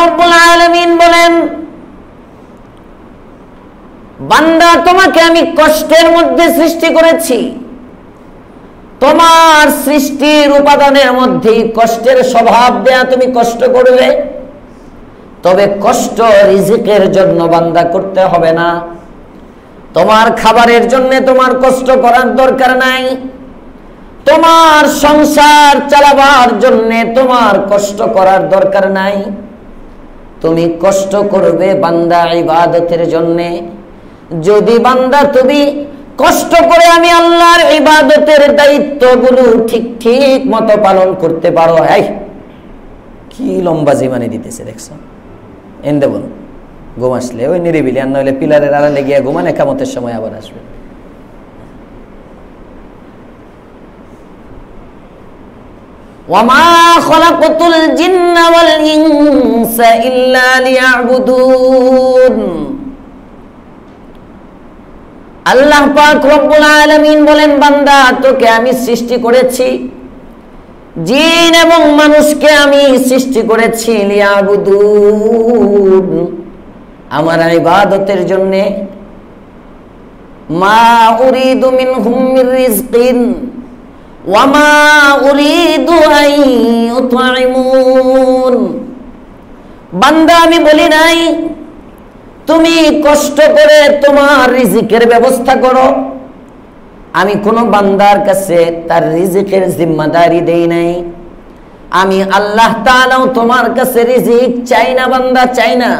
রব্বুল আলামিন বলেন, বান্দা, তোমাকে আমি কষ্টের মধ্যে সৃষ্টি করেছি। তোমার সৃষ্টির উপাদানের মধ্যে কষ্টের স্বভাব দেয়া তুমি কষ্ট করবে। তবে কষ্ট রিজিকের জন্য বান্দা করতে হবে না। তোমার খাবারের জন্য তোমার কষ্ট করার দরকার নাই। তোমার সংসার চালাবার জন্য তোমার কষ্ট করার দরকার নাই। তুমি কষ্ট করবে বান্দা ইবাদতের জন্যে। যদি বান্দা তুমি কষ্ট করে আমি আল্লাহর ইবাদতের দায়িত্বগুলো ঠিক ঠিক মতো পালন করতে পারো, এই, কি লম্বা জীবনে দিতেছে দেখছ? এন দেবন ঘুম আসলে ওই নিরিবিলি, আর নইলে পিলারের আড়ালে গিয়ে ঘুমান একামতের সময় আবার আসবে। জিন্না আল্লাহ পাক বলেন, বান্দা, তোকে আমি সৃষ্টি করেছি। জিন এবং মানুষকে আমি সৃষ্টি করেছি আমার ইবাদতের জন্যে। মা উরিদু মিনহুম মির রিজকিন। ওয়ামা উরিদু আন ইউতঈমুন বান্দা, আমি বলি নাই, তুমি কষ্ট করে তোমার রিজিকের ব্যবস্থা করো। আমি কোনো বান্দার কাছে তার রিজিকের জিম্মাদারি দেই নাই। আমি আল্লাহ তাআলাও তোমার কাছে রিজিক চাই না, বান্দা, চাই না।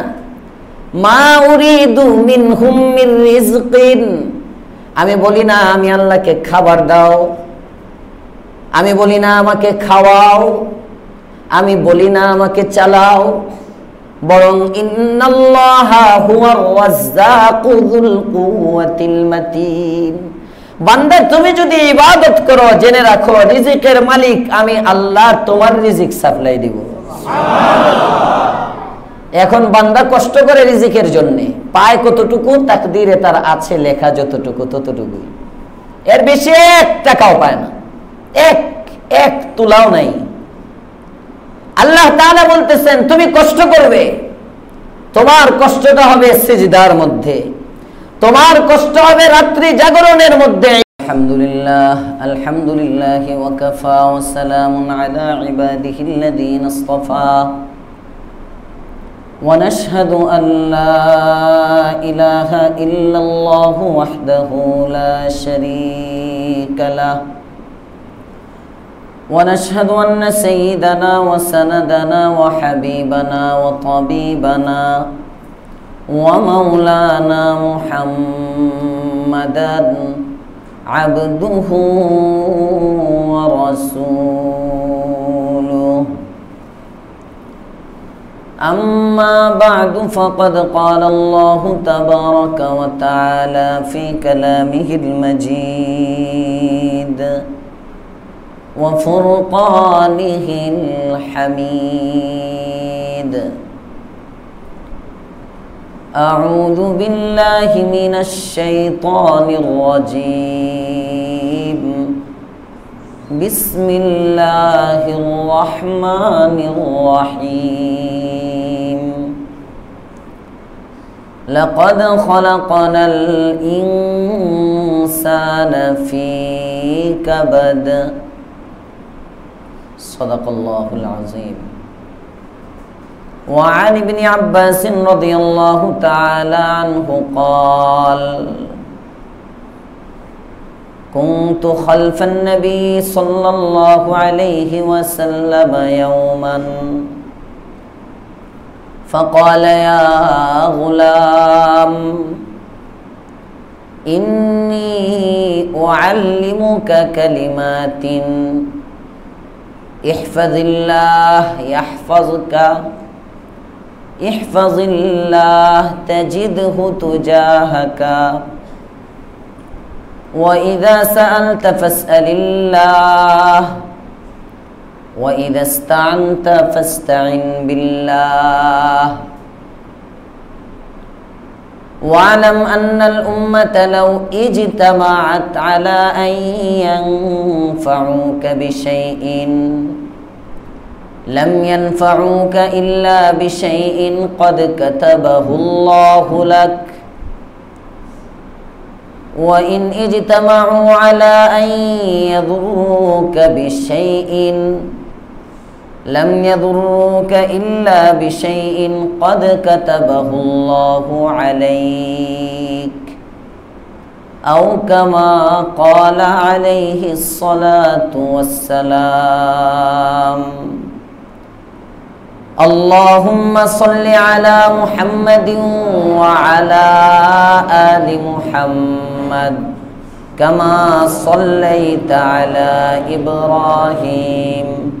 মা উরিদু মিনহুম মির রিজকিন। আমি বলি না, আমি আল্লাহকে খাবার দাও। আমি বলি না, আমাকে খাওয়াও। আমি বলি না, আমাকে চালাও। বরং বান্দা, তুমি যদি ইবাদত করো, জেনে রাখো, রিজিকের মালিক আমি আল্লাহ তোমার রিজিক সাপ্লাই দিব। এখন বান্দা কষ্ট করে রিজিকের জন্য, পায় কতটুকু তাক তাকদিরে তার আছে, লেখা যতটুকু, ততটুকুই। এর বেশি এক টাকাও পায় না। এক এক তুলাও নাই। আল্লাহ তাহলে বলতেছেন, তুমি কষ্ট করবে। তোমার কষ্টটা হবে সিজদার মধ্যে। তোমার কষ্ট হবে রাত্রি জাগরণের মধ্যে। আলহামদুলিল্লাহ আলহামদুলিল্লাহ ওয়াকাফা ওয়া সালামুন আলা ইবাদিহি ونشهد أن سيدنا وسندنا وحبيبنا وطبيبنا ومولانا محمدا عبده ورسوله. أما بعد فقد قال الله تبارك وتعالى في كلامه المجيد. وفرقانه الحميد. أعوذ بالله من الشيطان الرجيم. بسم الله الرحمن الرحيم. لقد خلقنا الإنسان في كبد. صدق الله العظيم وعن ابن عباس رضي الله تعالى عنه قال كنت خلف النبي صلى الله عليه وسلم يوما فقال يا غلام إني أعلمك كلمات احفظ الله يحفظك. احفظ الله تجده تجاهك. وإذا سألت فاسأل الله. وإذا استعنت فاستعن بالله. واعلم أن الأمة لو اجتمعت على أن ينفعوك بشيء لم ينفعوك إلا بشيء قد كتبه الله لك. وإن اجتمعوا على أن يضروك بشيء لم يضروك إلا بشيء قد كتبه الله عليك. أو كما قال عليه الصلاة والسلام. اللهم صل على محمد وعلى آل محمد كما صليت على إبراهيم.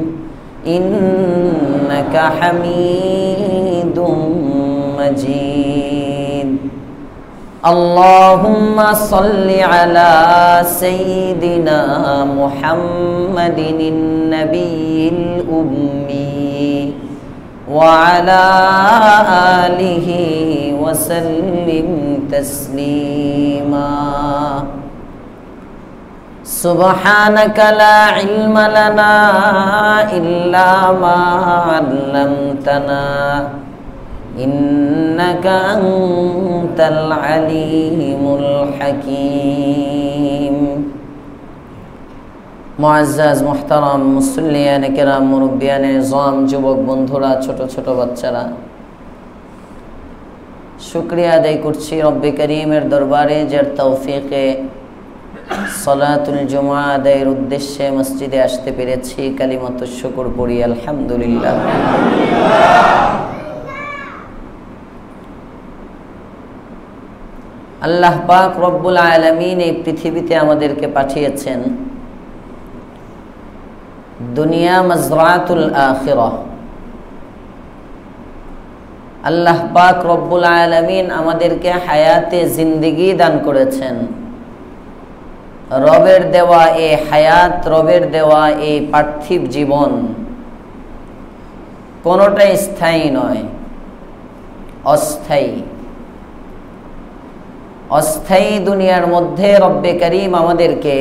إنك حميد مجيد. اللهم صل على سيدنا محمد النبي الأمي وعلى آله وسلم تسليما. سبحانك لا علم لنا إلا ما علمتنا إنك أنت العليم الحكيم মুআজ্জাজ মুহতারাম মুসল্লিয়ান কেরাম মুরব্বিয়ান নিজাম যুবক বন্ধুরা ছোট ছোট বাচ্চারা শুক্রিয়া আদায় করছি রব্বে করিমের দরবারে যার তৌফিকে সলাতুল জুমা আদায়ের উদ্দেশ্যে মসজিদে আসতে পেরেছি, কালিমত শুকুর পড়ি, আলহামদুলিল্লাহ। আল্লাহ পাক রব্বুল আলমিন এই পৃথিবীতে আমাদেরকে পাঠিয়েছেন দুনিয়া মজরাতুল আখিরা। আল্লাহ পাক রব্বুল আলমিন আমাদেরকে হায়াতে জিন্দিগি দান করেছেন। রবের দেওয়া এ হায়াত, রবের দেওয়া এই পার্থিব জীবন কোনোটাই স্থায়ী নয়, অস্থায়ী। অস্থায়ী দুনিয়ার মধ্যে রব্বে করিম আমাদেরকে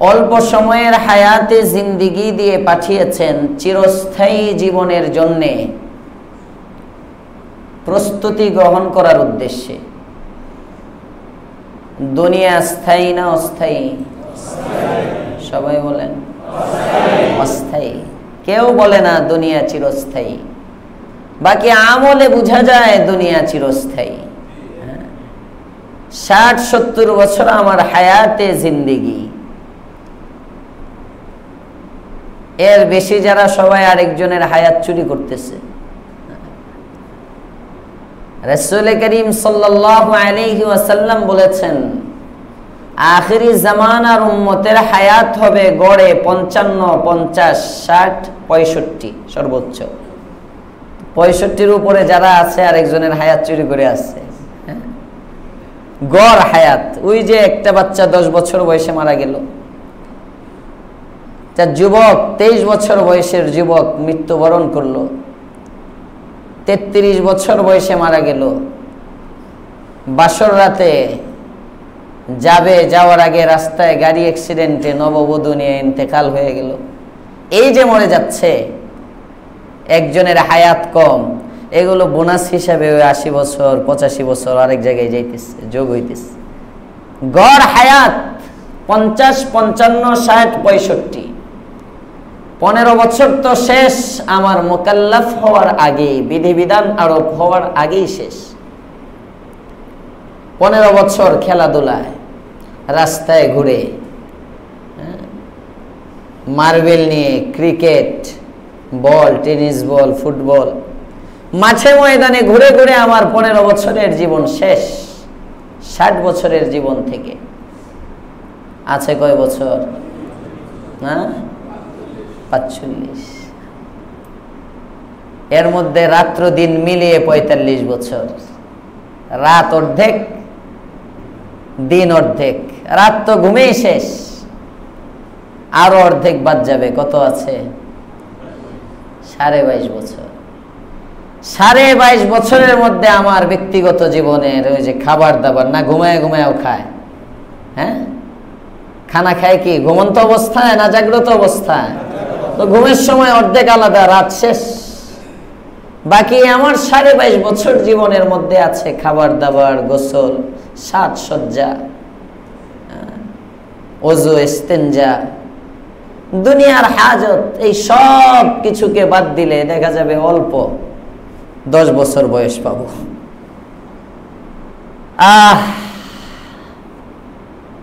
অল্প সময়ের হায়াতে জিন্দিগি দিয়ে পাঠিয়েছেন চিরস্থায়ী জীবনের জন্যে প্রস্তুতি গ্রহণ করার উদ্দেশ্যে। দুনিয়া স্থায়ী না অস্থায়ী? সবাই বলেন। অস্থায়ী। কেউ বলে না দুনিয়া চিরস্থায়ী। বাকি আমলে বোঝা যায় দুনিয়া চিরস্থায়ী। ষাট, সত্তর বছর আমার হায়াতে জিন্দিগি। এর বেশি যারা সবাই আরেকজনের হায়াত চুরি করতেছে। রসুল করিম ওয়াসাল্লাম বলেছেন, আখিরি জামানার উম্মতের হায়াত হবে গড়ে পঞ্চান্ন, পঞ্চাশ, ষাট, পঁয়ষট্টি সর্বোচ্চ। পঁয়ষট্টির উপরে যারা আছে, আরেকজনের হায়াত চুরি করে আছে গড় হায়াত। ওই যে একটা বাচ্চা দশ বছর বয়সে মারা গেল। তার যুবক তেইশ বছর বয়সের যুবক মৃত্যুবরণ করল। তেত্রিশ বছর বয়সে মারা গেল। বাসর রাতে যাবে যাওয়ার আগে রাস্তায় গাড়ি অ্যাক্সিডেন্টে নববধূ নিয়ে ইন্তেকাল হয়ে গেল। এই যে মরে যাচ্ছে, একজনের হায়াত কম, এগুলো বোনাস হিসাবে ওই আশি বছর, পঁচাশি বছর আরেক জায়গায় যাইতেছে, যোগ হইতেছে। গড় হায়াত পঞ্চাশ, পঞ্চান্ন, ষাট, পঁয়ষট্টি। পনেরো বছর তো শেষ, আমার মোকাল্লাফ হওয়ার আগে বিধিবিধান আরোপ হওয়ার আগেই শেষ। পনেরো বছর খেলাধুলায়, রাস্তায় ঘুরে মার্বেল নিয়ে cricket, ball, tennis ball, football, মাঠে ময়দানে ঘুরে ঘুরে আমার পনেরো বছরের জীবন শেষ, ষাট বছরের জীবন থেকে। আছে কয় বছর? না পাঁচচল্লিশ। এর মধ্যে রাত্র দিন মিলিয়ে পঁয়তাল্লিশ বছর। রাত অর্ধেক, দিন অর্ধেক। রাত তো ঘুমেই শেষ। আরও অর্ধেক বাদ যাবে, কত আছে? সাড়ে বাইশ বছর। সাড়ে বাইশ বছরের মধ্যে আমার ব্যক্তিগত জীবনের ওই যে খাবার দাবার না ঘুমায় ঘুমায়ও খায়। হ্যাঁ? খানা খায় কি? ঘুমন্ত অবস্থায় না জাগ্রত অবস্থায়? তো ঘুমের সময় অর্ধেক আলাদা, রাত শেষ। বাকি আমার সাড়ে বাইশ বছর জীবনের মধ্যে আছে খাবার দাবার, গোসল, সাজসজ্জা অজু ইস্তেঞ্জা দুনিয়ার হাজত, এই সব কিছুকে বাদ দিলে দেখা যাবে অল্প দশ বছর বয়স পাবো। আহ,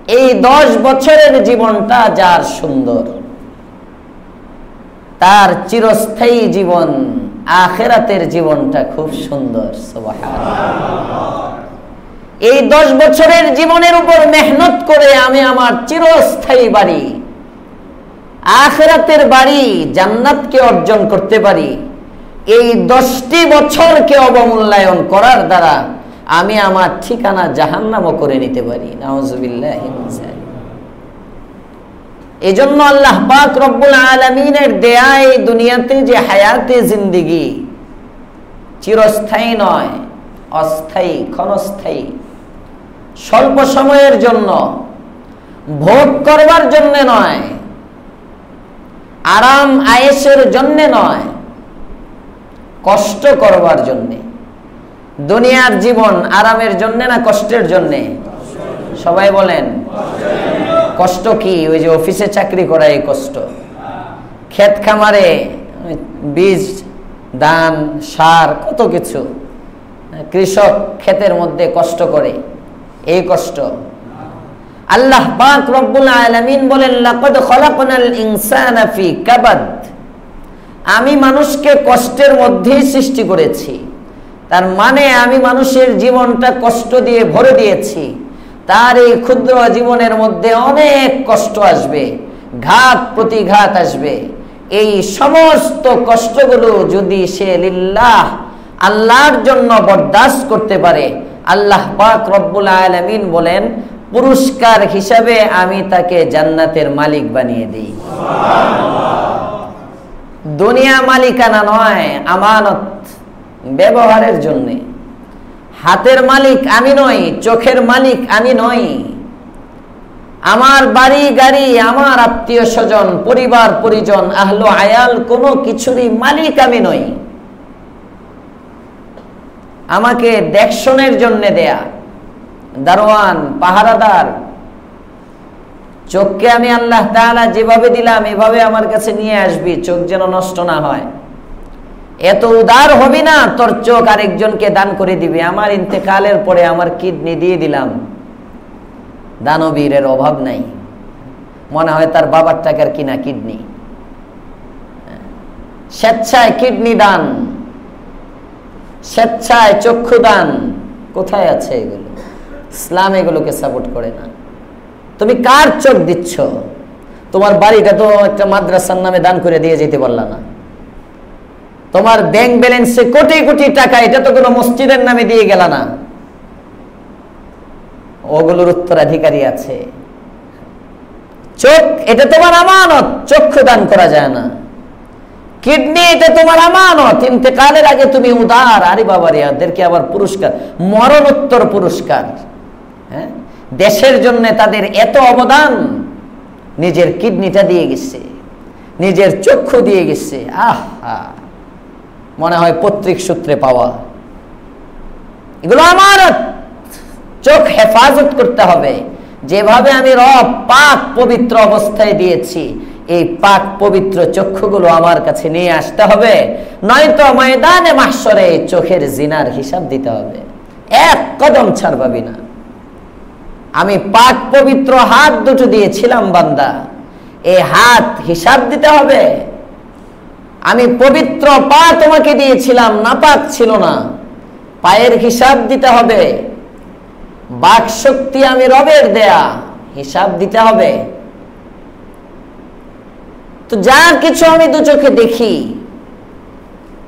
এই দশ বছরের জীবনটা যার সুন্দর। তার চিরস্থায়ী জীবন, আখেরাতের জীবনটা খুব সুন্দর এই দশ বছরের জীবনের উপর মেহনত করে আমি আমার চিরস্থায়ী বাড়ি, আখেরাতের বাড়ি জান্নাতকে অর্জন করতে পারি। এই দশটি বছরকে অবমূল্যায়ন করার দ্বারা আমি আমার ঠিকানা জাহান্নামও করে নিতে পারি। নাউজুবিল্লাহ এই জন্য আল্লাহ পাক রব্বুল আলমিনের দেয়া এই দুনিয়াতে যে হায়াতে জিন্দিগি, চিরস্থায়ী নয়, অস্থায়ী, ক্ষণস্থায়ী, স্বল্প সময়ের জন্য, ভোগ করবার জন্য নয়, আরাম আয়েসের জন্য নয়, কষ্ট করবার জন্যে। দুনিয়ার জীবন আরামের জন্য না কষ্টের জন্যে? সবাই বলেন কষ্ট কি? ওই যে অফিসে চাকরি করা এই কষ্ট। ক্ষেত খামারে বীজ, ধান, সার, কত কিছু। কৃষক ক্ষেতের মধ্যে কষ্ট করে, এই কষ্ট। আল্লাহ পাক রব্বুল আলামিন বলেন, লাকাদ খলাকনাল ইনসানা ফি কাবাদ। আমি মানুষকে কষ্টের মধ্যেই সৃষ্টি করেছি। তার মানে আমি মানুষের জীবনটা কষ্ট দিয়ে ভরে দিয়েছি। তার এই ক্ষুদ্র জীবনের মধ্যে অনেক কষ্ট আসবে, ঘাত প্রতিঘাত আসবে। এই সমস্ত কষ্টগুলো যদি সে লিল্লাহ আল্লাহর জন্য বরদাস্ত করতে পারে, আল্লাহ পাক রব্বুল আলমিন বলেন, পুরস্কার হিসাবে আমি তাকে জান্নাতের মালিক বানিয়ে দিই। দুনিয়া মালিকানা নয়, আমানত ব্যবহারের জন্যে। হাতের মালিক আমি নই, চোখের মালিক আমি নই। আমার বাড়ি, গাড়ি, আমার আত্মীয় স্বজন, পরিবার, পরিজন, আহলো আয়াল, কোনো কিছুরই মালিক আমি নই। আমাকে দেখশনের জন্য দেয়া, দারোয়ান, পাহারাদার। চোখকে আমি আল্লাহ তাআলা যেভাবে দিলাম, এভাবে আমার কাছে নিয়ে আসবি, চোখ যেন নষ্ট না হয়। এত উদার হবি না, তোর চোখ আরেকজনকে দান করে দিবি। আমার ইন্তেকালের পরে আমার কিডনি দিয়ে দিলাম। দানবীরের অভাব নাই। মনে হয় তার বাবার টাকার কিনা কিডনি। স্বেচ্ছায় কিডনি দান। স্বেচ্ছায় চক্ষু দান। কোথায় আছে এগুলো? ইসলাম এগুলোকে সাপোর্ট করে না। তুমি কার চোখ দিচ্ছ? তোমার বাড়িটা তো একটা মাদ্রাসার নামে দান করে দিয়ে যেতে পারলা না। তোমার ব্যাংক ব্যালেন্সে কোটি কোটি টাকা, এটা তো কোনো মসজিদের নামে দিয়ে গেল না। ওগুলোর উত্তরাধিকারী আছে। চোখ, এটা তোমার আমানত, চক্ষু দান করা যায় না। কিডনি, এটা তোমার আমানত। ইন্তেকালের আগে তুমি উদার, আরে বাবারে ওদেরকে আবার পুরস্কার, মরণোত্তর পুরস্কার। হ্যাঁ? দেশের জন্য তাদের এত অবদান, নিজের কিডনিটা দিয়ে গেছে, নিজের চক্ষু দিয়ে গেছে। আহ! মনে হয় পত্রিক সূত্রে পাওয়া। এগুলো আমার চোখ হেফাজত করতে হবে। যেভাবে আমি রব পাক পবিত্র অবস্থায় দিয়েছি, এই পাক পবিত্র চক্ষুগুলো আমার কাছে নিয়ে আসতে হবে। নয়তো ময়দানে মাসরে চোখের জিনার হিসাব দিতে হবে। এক কদম ছাড়বাবি না। আমি পাক পবিত্র হাত দুটো দিয়েছিলাম বান্দা। এই হাত হিসাব দিতে হবে। আমি পবিত্র পা তোমাকে দিয়েছিলাম না পাক ছিল না। পায়ের হিসাব দিতে হবে। বাক শক্তি আমি রবের দেয়া, হিসাব দিতে হবে। তো যা কিছু আমি দু চোখে দেখি,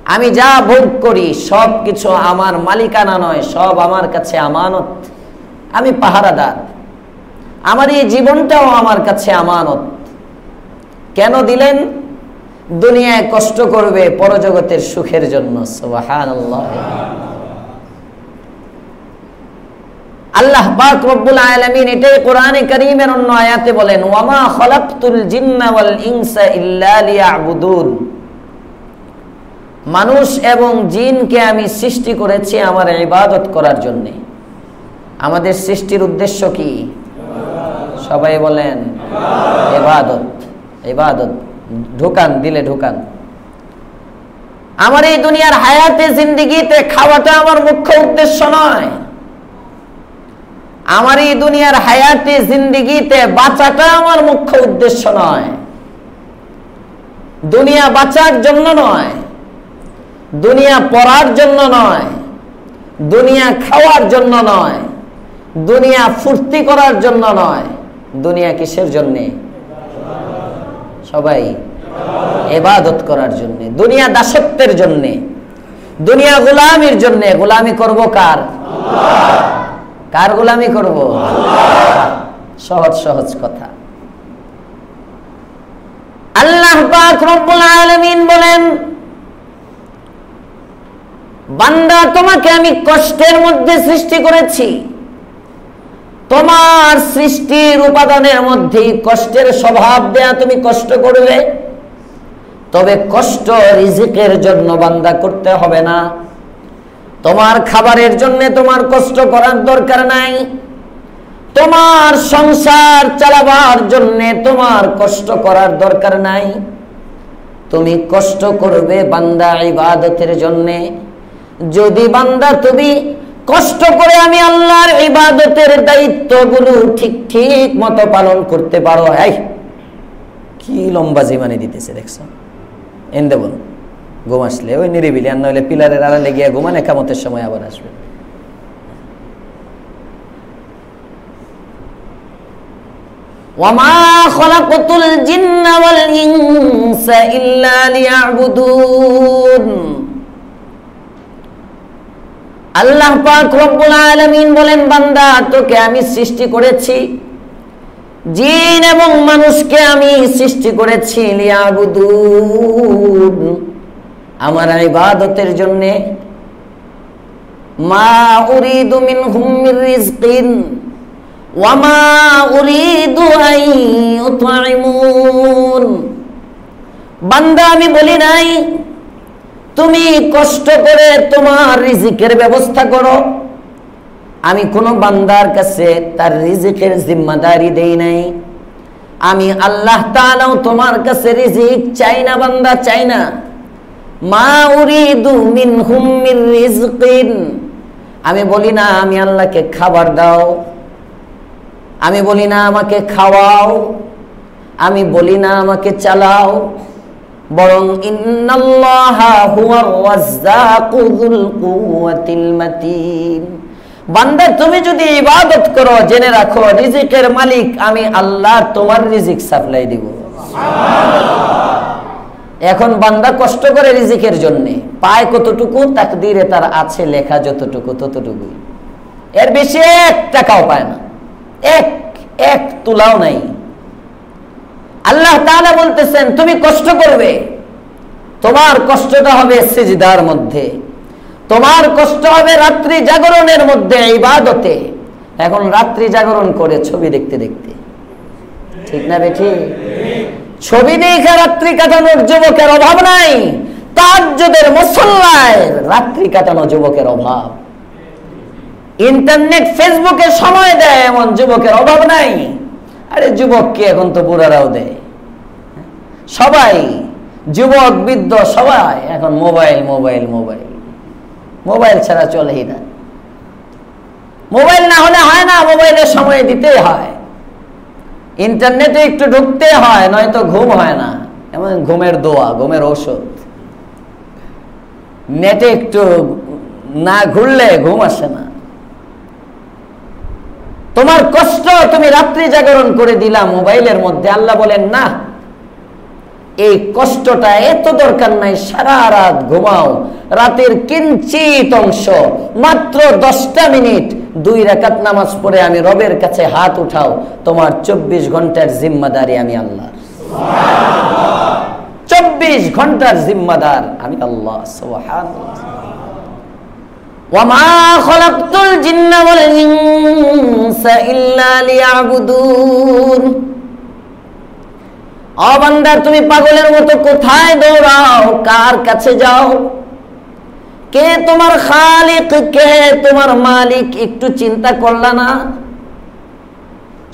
আমি যা ভোগ করি, সব কিছু আমার মালিকানা নয়, সব আমার কাছে আমানত। আমি পাহারাদার। আমার এই জীবনটাও আমার কাছে আমানত। কেন দিলেন? দুনিয়ায় কষ্ট করবে পরজগতের সুখের জন্য আল্লাহ পাক রব্বুল এটাই কোরআনে অন্য আয়াতে বলেন, ওয়ামা মানুষ এবং জিনকে আমি সৃষ্টি করেছি আমার ইবাদত করার জন্য। আমাদের সৃষ্টির উদ্দেশ্য কি? সবাই বলেন, ইবাদত। ইবাদত। ঢুকান, দিলে ঢুকান। আমার এই দুনিয়ার হায়াতে, জিন্দিগিতে খাওয়াটা আমার মুখ্য উদ্দেশ্য নয়। আমার এই দুনিয়ার হায়াতে, জিন্দিগিতে বাঁচাটা আমার মুখ্য উদ্দেশ্য নয়। দুনিয়া বাঁচার জন্য নয়, দুনিয়া পড়ার জন্য নয়, দুনিয়া খাওয়ার জন্য নয়, দুনিয়া ফুর্তি করার জন্য নয়, দুনিয়া কিসের জন্যে? সবাই এবাদত করার জন্য, দুনিয়া দাসত্বের জন্য, দুনিয়া গোলামির জন্য, গোলামি করব কার? কার গোলামি করব? সহজ সহজ কথা। আল্লাহ পাক রব্বুল আলামিন বলেন, বান্দা, তোমাকে আমি কষ্টের মধ্যে সৃষ্টি করেছি। তোমার সৃষ্টির উপাদানের মধ্যে কষ্টের স্বভাব দেয়া তুমি কষ্ট করবে। তবে কষ্ট রিজিকের জন্য বান্দা করতে হবে না। তোমার খাবারের জন্য তোমার কষ্ট করার দরকার নাই। তোমার সংসার চালাবার জন্য তোমার কষ্ট করার দরকার নাই। তুমি কষ্ট করবে বান্দা ইবাদতের জন্যে। যদি বান্দা তুমি কষ্ট করে আমি আল্লাহর ইবাদতের দায়িত্বগুলো ঠিক ঠিক মতো পালন করতে পারো। এই, কি লম্বা জীবনে দিতেছে দেখছ? এনে বলুন ঘুম আসলে ওই নিরিবিলি, আর নইলে পিলারের আড়ালে গিয়ে ঘুমান একামতের সময় আবার আসবে। জিন্না ওয়াল ইনসা ইল্লা লিয়াবুদুন। আল্লাহ পাক রব্বুল আলামিন বলেন, বান্দা, তোকে আমি সৃষ্টি করেছি। জিন এবং মানুষকে আমি সৃষ্টি করেছি আমার ইবাদতের জন্য। মা উরিদু মিনহুম মির রিজকিন ওয়ামা উরিদু আন ইউতঈমুন বান্দা, আমি বলি নাই তুমি কষ্ট করে তোমার রিজিকের ব্যবস্থা করো। আমি কোনো বান্দার কাছে তার রিজিকের জিম্মাদারি দেই নাই। আমি আল্লাহ তাআলাও তোমার কাছে রিজিক চাই না, বান্দা, চাই না। মা উরিদু মিনহুম মির রিজকিন। আমি বলি, না, আমি আল্লাহকে খাবার দাও। আমি বলি, না, আমাকে খাওয়াও। আমি বলি, না, আমাকে চালাও। বরং বান্দা, তুমি যদি ইবাদত করো, জেনে রাখো, রিজিকের মালিক আমি আল্লাহ, তোমার রিজিক সাপ্লাই দিব। এখন বান্দা কষ্ট করে রিজিকের জন্য, পায় কতটুকু, তাকদিরে তার আছে লেখা যতটুকু, ততটুকুই। এর বেশি এক টাকাও পায় না। এক এক তুলাও নাই। আল্লাহ তাহলে বলতেছেন, তুমি কষ্ট করবে। তোমার কষ্টটা হবে সিজদার মধ্যে। তোমার কষ্ট হবে রাত্রি জাগরণের মধ্যে, ইবাদতে। এখন রাত্রি জাগরণ করে ছবি দেখতে দেখতে। ঠিক না বেঠি? ছবি দেখে রাত্রি কাটানোর যুবকের অভাব নাই। তাজ্জুদের মুসল্লায় রাত্রি কাটানো যুবকের অভাব। ইন্টারনেট, ফেসবুকে সময় দেয় এমন যুবকের অভাব নাই। আরে যুবককে এখন তো বুড়ারাও দেয়। সবাই, যুবক, বৃদ্ধ, সবাই এখন মোবাইল মোবাইল মোবাইল। মোবাইল ছাড়া চলেই না। মোবাইল না হলে হয় না মোবাইলে সময় দিতে হয়। ইন্টারনেটে একটু ঢুকতে হয়, নয়তো ঘুম হয় না। এমন ঘুমের দোয়া, ঘুমের ঔষধ। নেটে একটু না ঘুরলে ঘুম আসে না। তোমার কষ্ট তুমি রাত্রি জাগরণ করে দিলা মোবাইলের মধ্যে। আল্লাহ বলেন, না, এই কষ্টটা এত দরকার নাই, সারা রাত ঘুমাও। রাতের কিঞ্চিত অংশ, মাত্র দশটা মিনিট, দুই রাকাত নামাজ পড়ে আমি রবের কাছে হাত উঠাও। তোমার চব্বিশ ঘণ্টার জিম্মাদারি আমি আল্লাহ চব্বিশ ঘণ্টার জিম্মাদার আমি আল্লাহ, সুবহানাল্লাহ। وما خلقت الجن والإنس إلا ليعبدون অবান্দা তুমি পাগলের মতো কোথায় দৌড়াও কার কাছে যাও কে তোমার খালিক কে তোমার মালিক একটু চিন্তা করলা না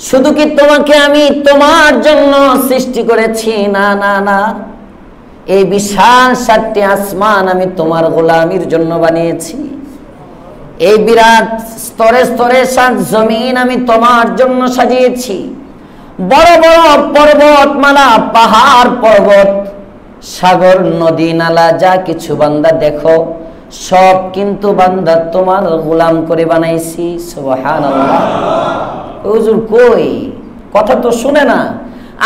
শুধু কি তোমাকে আমি তোমার জন্য সৃষ্টি করেছি না না না এই বিশাল সাতটি আসমান আমি তোমার গোলামির জন্য বানিয়েছি এই বিরাট স্তরে স্তরে সাত জমিন আমি তোমার জন্য সাজিয়েছি। বড় বড় পর্বতমালা, পাহাড়, পর্বত, সাগর, নদী, নালা, যা কিছু বান্দা দেখো, সব কিন্তু বান্দা তোমার গোলাম করে বানাইছি। হুজুর কই? কথা তো শুনে না।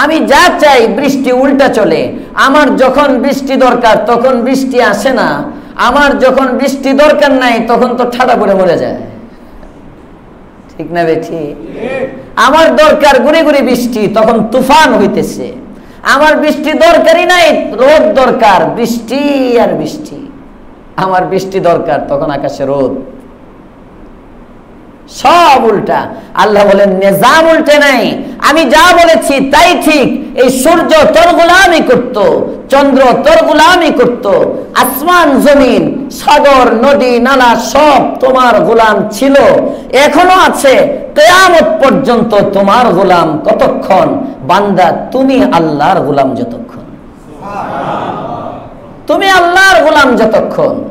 আমি যা চাই বৃষ্টি উল্টা চলে। আমার যখন বৃষ্টি দরকার, তখন বৃষ্টি আসে না। আমার যখন বৃষ্টি দরকার নাই, তখন তো ঠাডা পড়ে মরে যায়। ঠিক না বেঠি আমার দরকার গুড়ি গুড়ি বৃষ্টি, তখন তুফান হইতেছে। আমার বৃষ্টি দরকারই নাই, রোদ দরকার, বৃষ্টি আর বৃষ্টি। আমার বৃষ্টি দরকার, তখন আকাশে রোদ। সব উল্টা। আল্লাহ বলেন নিজাম উল্টে নাই। আমি যা বলেছি তাই ঠিক। এই সূর্য তোর গোলামি করত চন্দ্র তোর গোলামি করত আসমান জমিন সাগর নদী নালা সব তোমার গোলাম ছিল। এখনও আছে। কেয়ামত পর্যন্ত তোমার গোলাম কতক্ষণ? বান্দা তুমি আল্লাহর গোলাম যতক্ষণ। তুমি আল্লাহর গোলাম যতক্ষণ।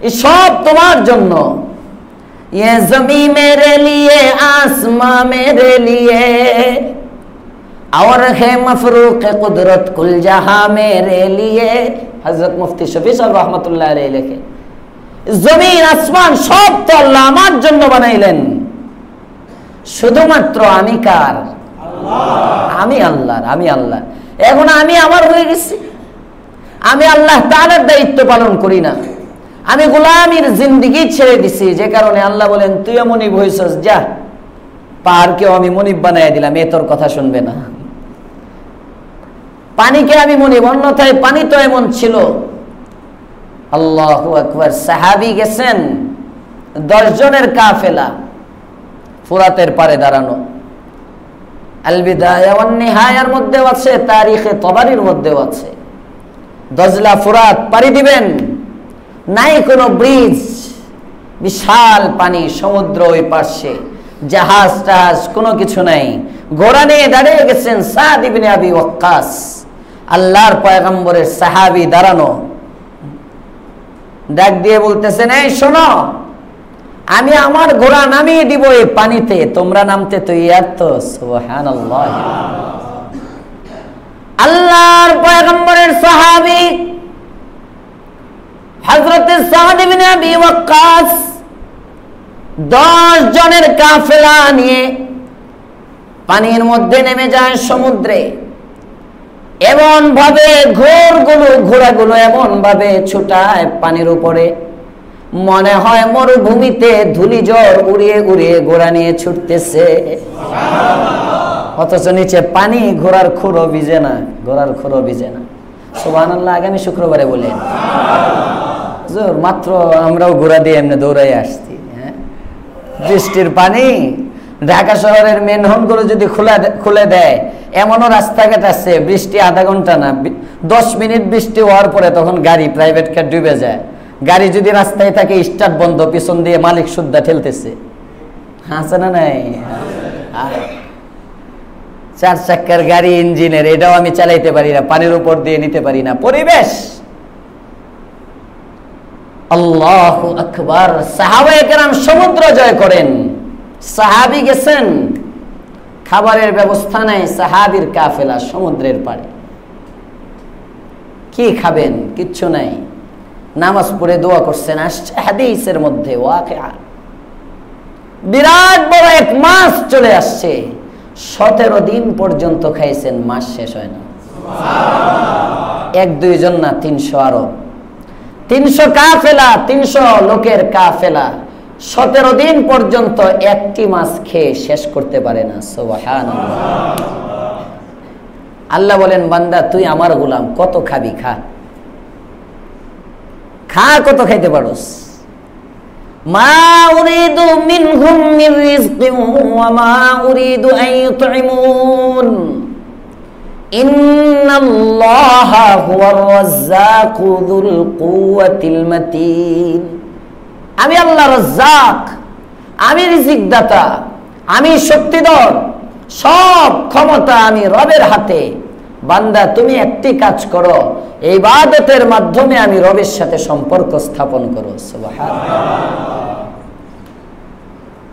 এই সব তোমার জন্য। ये जमी मेरे लिए आसमां मेरे लिए और है मफरूक कुदरत कुल जहां मेरे लिए হযরত মুফতি শফি সাহেব রহমাতুল্লাহ আলাইহি লেখে জমিন আসমান সব তো আল্লাহ আমার জন্য বানাইলেন শুধুমাত্র আমি কার আমি আল্লাহর আমি আল্লাহ এখন আমি আমার হয়ে গেছি আমি আল্লাহ তাআলার দায়িত্ব পালন করি না আমি গোলামির জিন্দিগি ছেড়ে দিছি, যে কারণে আল্লাহ বলেন, তুই মনিব হইছস যা। পাহাড়কেও আমি মনিব বানাই দিলাম, এ তোর কথা শুনবে না। পানিকে আমি মনিব, অন্যথায় পানি তো এমন ছিল। আল্লাহ আকবর, সাহাবি গেছেন, দশ জনের কাফেলা ফুরাতের পারে দাঁড়ানো। আলবিদায়ার মধ্যেও আছে, তারিখে তবারির মধ্যেও আছে। দজলা ফুরাত পাড়ি দিবেন। নাই কোনো ব্রিজ, বিশাল পানি সমুদ্র ওই পাশে, জাহাজ টাহাজ কোনো কিছু নাই। ঘোড়া নিয়ে দাঁড়িয়ে গেছেন সাদ আবি আল্লাহর পয়গম্বরের সাহাবি দাঁড়ানো। ডাক দিয়ে বলতেছেন, এই শোনো, আমি আমার ঘোড়া নামিয়ে দিব এই পানিতে। তোমরা নামতে তো ইয়ার তো আল্লাহর পয়গম্বরের সাহাবী হজরত দশ জনের কাফেলা নিয়ে পানির মধ্যে নেমে যায় সমুদ্রে। এমন ভাবে ঘোরগুলো, ঘোড়াগুলো এমন ভাবে ছুটায় পানির উপরে। মনে হয় মরুভূমিতে ধুলি জ্বর উড়িয়ে উড়িয়ে ঘোড়া নিয়ে ছুটতেছে। অথচ নিচে পানি ঘোড়ার খুঁড়ো ভিজে না, ঘোড়ার খুঁড়ো ভিজে না। সুবাহ আগামী শুক্রবারে বলেন। জোর, মাত্র আমরাও ঘোরা দিয়ে এমনি দৌড়াই আসছি হ্যাঁ? বৃষ্টির পানি, ঢাকা শহরের মেন হোমগুলো যদি খোলা খুলে দেয়, এমনও রাস্তাঘাট আছে, বৃষ্টি আধা ঘণ্টা না দশ মিনিট বৃষ্টি হওয়ার পরে তখন গাড়ি প্রাইভেট কার ডুবে যায়। গাড়ি যদি রাস্তায় থাকে স্টার্ট বন্ধ, পিছন দিয়ে মালিক সুদ্ধা ঠেলতেছে। আছে না নাই? চার চাক্কার গাড়ি, ইঞ্জিনের, এটাও আমি চালাইতে পারি না, পানির উপর দিয়ে নিতে পারি না। পরিবেশ! আল্লাহ আকবার। সাহাবাহাম সমুদ্র জয় করেন। সাহাবি গেছেন। খাবারের ব্যবস্থা নাই, সাহাবির কাফেলা সমুদ্রের পাড়ে। কি খাবেন? কিচ্ছু নাই। নামাজ পড়ে দোয়া করছেন, আসছে হাদিসের মধ্যে বিরাট বড় এক মাস চলে আসছে। সতেরো দিন পর্যন্ত খাইছেন, মাস শেষ হয় না। এক দুইজন না, তিনশো আরব। তিনশো কাফেলা, তিনশো লোকের কাফেলা। সতেরো দিন পর্যন্ত একটি মাছ খেয়ে শেষ করতে পারে না আল্লাহ বলেন, বান্দা, তুই আমার গোলাম, কত খাবি খা। খা, কত খাইতে পারোস? মা মিন আমি আল্লাহ রাজ্জাক আমি রিজিক দাতা আমি শক্তিধর, সব ক্ষমতা আমি রবের হাতে। বান্দা, তুমি একটি কাজ করো এই ইবাদতের মাধ্যমে আমি রবের সাথে সম্পর্ক স্থাপন করো।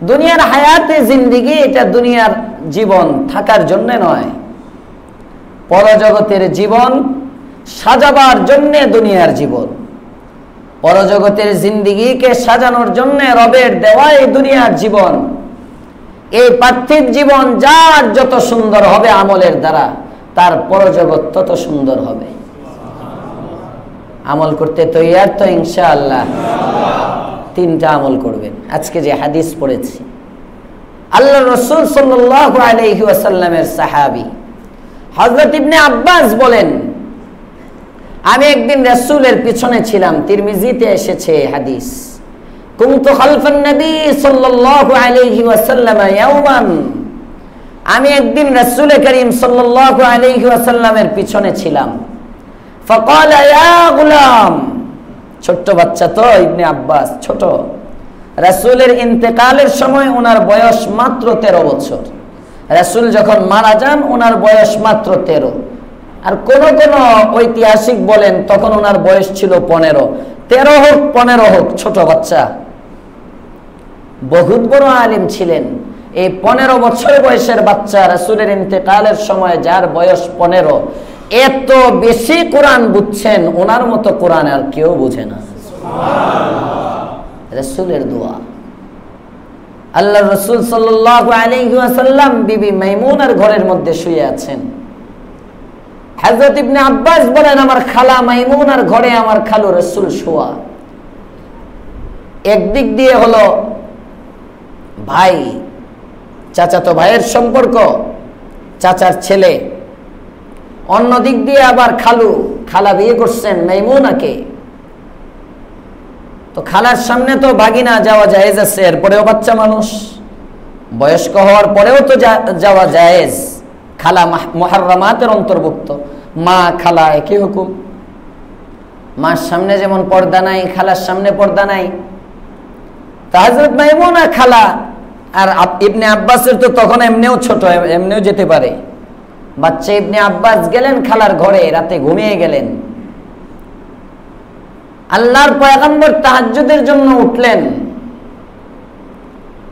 দুনিয়ার হায়াতে জিন্দিগি এটা দুনিয়ার জীবন থাকার জন্য নয়। পরজগতের জীবন সাজাবার জন্যে দুনিয়ার জীবন। পরজগতের জিন্দিগিকে সাজানোর জন্য রবের দেওয়াই দুনিয়ার জীবন। এই পার্থিব জীবন যার যত সুন্দর হবে আমলের দ্বারা, তার পরজগৎ তত সুন্দর হবে। আমল করতে তৈয়ার তো ইনশাআল্লাহ। তিনটা আমল করবেন। আজকে যে হাদিস পড়েছি আল্লাহ রসুল সাল্লাহ আলহি সাহাবি হজরত ইবনে আব্বাস বলেন, আমি একদিন রসুলের পিছনে ছিলাম, তিরমিজিতে এসেছে হাদিস। কুমতু খালফান নবী সাল্লাল্লাহু আলাইহি ওয়াসাল্লাম ইয়াওমান আমি একদিন রাসূল করিম সাল্লাল্লাহু আলাইহি ওয়াসাল্লামের পিছনে ছিলাম। ফাকাল, ইয়া গুলাম! ছোট্ট বাচ্চা তো, ইবনে আব্বাস, ছোট। রাসূলের ইন্তেকালের সময় ওনার বয়স মাত্র 13 বছর। রাসূল যখন মারা যান ওনার বয়স মাত্র 13 আর কোন কোন ঐতিহাসিক বলেন তখন ওনার বয়স ছিল পনেরো। তেরো হোক পনেরো হোক ছোট বাচ্চা। বহুত বড় আলিম ছিলেন। এই পনেরো বছর বয়সের বাচ্চা রাসুলের ইন্তেকালের সময় যার বয়স পনেরো এত বেশি কোরআন বুঝছেন ওনার মতো কোরআন আর কেউ বুঝে না। রসুলের দোয়া। আল্লাহ রসুল সাল্লাহ আলহিহাসাল্লাম বিবি মাইমুনার ঘরের মধ্যে শুয়ে আছেন। হাজরত ইবনে আব্বাস বলেন, আমার খালা মাইমুনার ঘরে আমার খালু রসুল শোয়া। একদিক দিয়ে হলো, ভাই, চাচাতো ভাইয়ের সম্পর্ক, চাচার ছেলে। অন্য দিক দিয়ে আবার খালু, খালা বিয়ে করছেন মাইমুনাকে। তো খালার সামনে তো বাগিনা যাওয়া জায়েজ আছে, এরপরেও বাচ্চা মানুষ। বয়স্ক হওয়ার পরেও তো যাওয়া জায়েজ। খালা মহারামাতের অন্তর্ভুক্ত। মা, খালা একই হুকুম। মার সামনে যেমন পর্দা নাই, খালার সামনে পর্দা নাই। তাহজরত মাইমুনা খালা আর ইবনে আব্বাসের তো তখন এমনিও ছোট, এমনিও যেতে পারে। বাচ্চা ইবনে আব্বাস গেলেন খালার ঘরে, রাতে ঘুমিয়ে গেলেন। আল্লাহর পয়গম্বর তাহাজ্জুদের জন্য উঠলেন।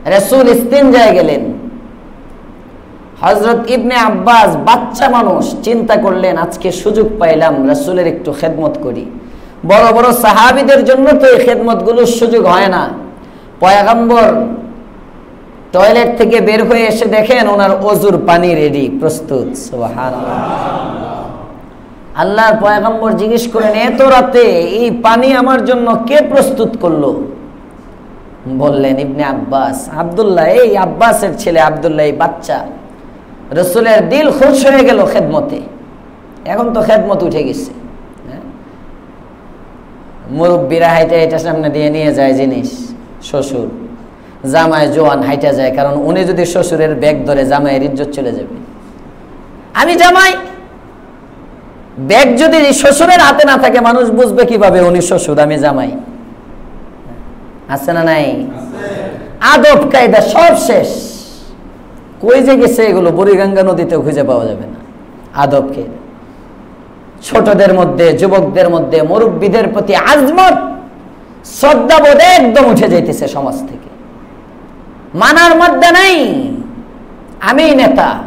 রসুল ইস্তিনজায় গেলেন। হজরত ইবনে আব্বাস বাচ্চা মানুষ, চিন্তা করলেন, আজকে সুযোগ পাইলাম, রসুলের একটু খেদমত করি। বড় বড় সাহাবিদের জন্য তো এই খেদমতগুলোর সুযোগ হয় না। পয়াগম্বর টয়লেট থেকে বের হয়ে এসে দেখেন, ওনার অজুর পানি রেডি প্রস্তুত আল্লাহর পয়াগম্বর জিজ্ঞেস করেন, এত রাতে এই পানি আমার জন্য কে প্রস্তুত করল? বললেন, ইবনে আব্বাস। আবদুল্লাহ, এই আব্বাসের ছেলে আবদুল্লাহ, এই বাচ্চা। রসুলের দিল খুশ হয়ে গেল খেদমতে। এখন তো খেদমত উঠে গেছে। মুরব্বীরা হাইটা এটা সামনে দিয়ে নিয়ে যায় জিনিস, শ্বশুর। জামাই জোয়ান হাইটা যায়, কারণ উনি যদি শ্বশুরের ব্যাগ ধরে জামাইয়ের ইজ্জত চলে যাবে। আমি জামাই! ব্যাগ যদি শ্বশুরের হাতে না থাকে, মানুষ বুঝবে কীভাবে উনি শ্বশুর, আমি জামাই। আছে না নাই? আদব কায়দা সব শেষ। কই যে গেছে এগুলো? বুড়িগঙ্গা নদীতে খুঁজে পাওয়া যাবে না। আদব আদবকে ছোটদের মধ্যে, যুবকদের মধ্যে, মুরব্বীদের প্রতি আজমত, শ্রদ্ধাবোধ একদম উঠে যাইতেছে সমাজ থেকে। মানার মধ্যে নাই। আমি নেতা।